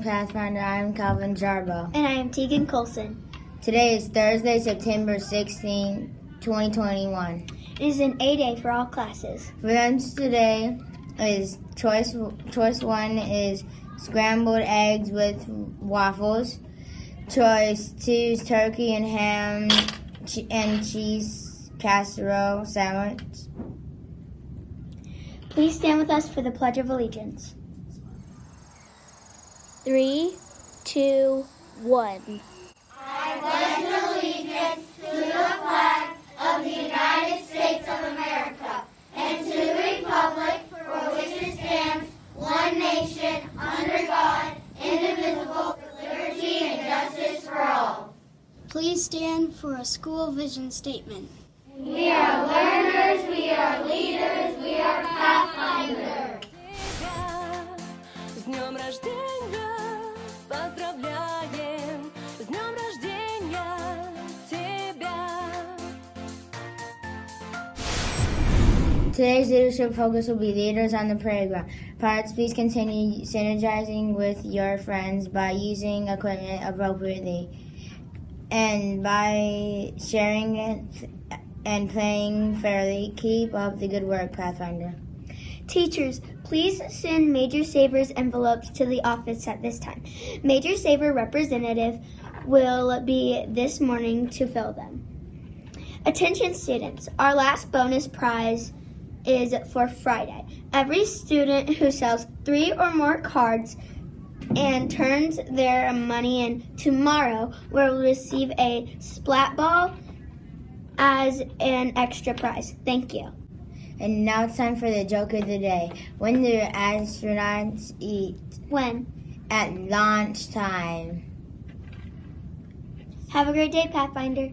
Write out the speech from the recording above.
Pathfinder. I am Calvin Jarbo. And I am Tegan Colson. Today is Thursday, September 16, 2021. It is an A day for all classes. For lunch today is choice choice one is scrambled eggs with waffles. Choice two is turkey and ham and cheese casserole sandwich. Please stand with us for the Pledge of Allegiance. Three, two, one. I pledge allegiance to the flag of the United States of America and to the republic for which it stands, one nation, under God, indivisible, with liberty and justice for all. Please stand for a school vision statement. We are learners, we are leaders, we are Today's leadership focus will be leaders on the playground. Pilots, please continue synergizing with your friends by using equipment appropriately and by sharing it and playing fairly. Keep up the good work, Pathfinder. Teachers, please send Major Savers envelopes to the office at this time. Major Saver representative will be this morning to fill them. Attention students, our last bonus prize is for Friday. Every student who sells three or more cards and turns their money in tomorrow will receive a splat ball as an extra prize. Thank you. And now it's time for the joke of the day. When do astronauts eat? When? At launch time. Have a great day, Pathfinder.